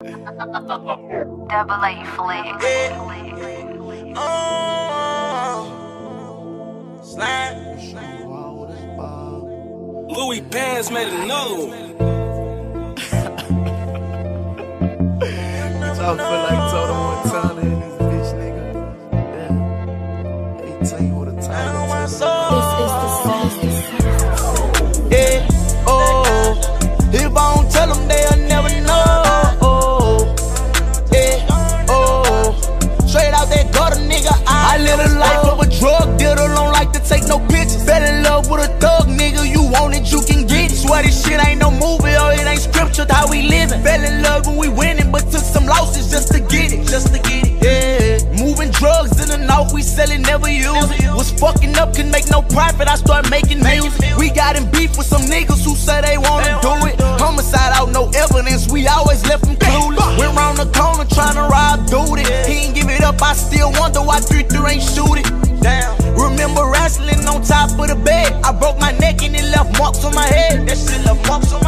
Double A flex. Oh, slime. Louis Pants made another one. I feel like Toto never it. Was fucking up, can make no profit. I start making music. We got in beef with some niggas who say they wanna do it. Homicide out, no evidence. We always left them clueless. Went round the corner trying to rob duty. He ain't give it up. I still wonder why 3 3 ain't shoot it. Damn. Remember wrestling on top of the bed. I broke my neck and it left marks on my head. That shit left marks on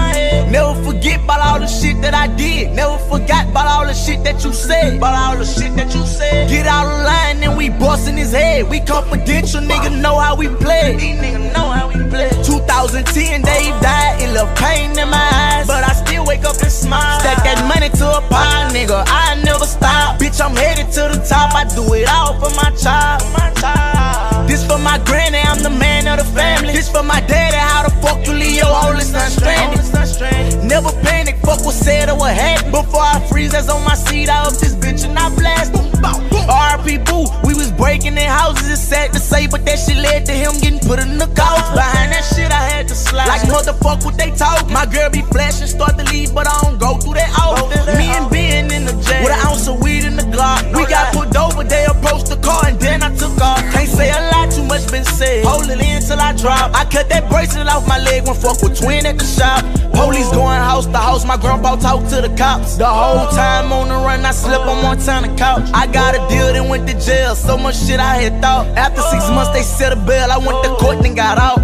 did. Never forgot about all the shit that you said. About all the shit that you said. Get out of line and we bustin' his head. We confidential, nigga know how we play. These know how we play. 2010, Dave died. It left pain in my eyes. But I still wake up and smile. Stack that money to a pile, nigga. I never stop. Bitch, I'm headed to the top. I do it all for my child. My child. This for my granny, what said or what happened. Before I freeze, that's on my seat. I up this bitch and I blast him. RP Boo, we was breaking in houses. It's sad to say, but that shit led to him getting put in the couch. Behind that shit, I had to slide. Like motherfuck what they talk. My girl be flashing, start to leave, but I don't go through that often. Me and Ben in the jail with an ounce of weed in the Glock. We got pulled over, they approached the car, and then I took off. Can't say a lot, too much been said. Hold it in till I drop. I cut that bracelet off my leg when fuck with twin at the shop. Police going to house, my grandpa talked to the cops. The whole time on the run, I slept on the couch. I got a deal, then went to jail. So much shit I had thought. After six months, they set a bail. I went to court and got out.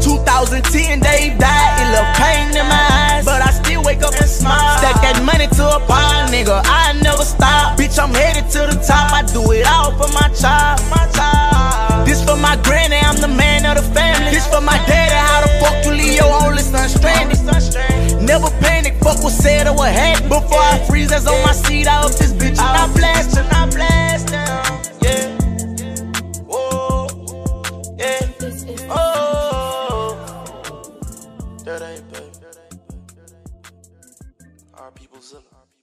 2010, they died. It left pain in my eyes. But I still wake up and smile. Stack that money to a pile, nigga. I never stop. Bitch, I'm headed to the top. I do it all for. My hands on my seat, I hope this bitch and I blast and I blast down. Yeah. Whoa. Yeah. Oh. That ain't bad. Our people's in our people.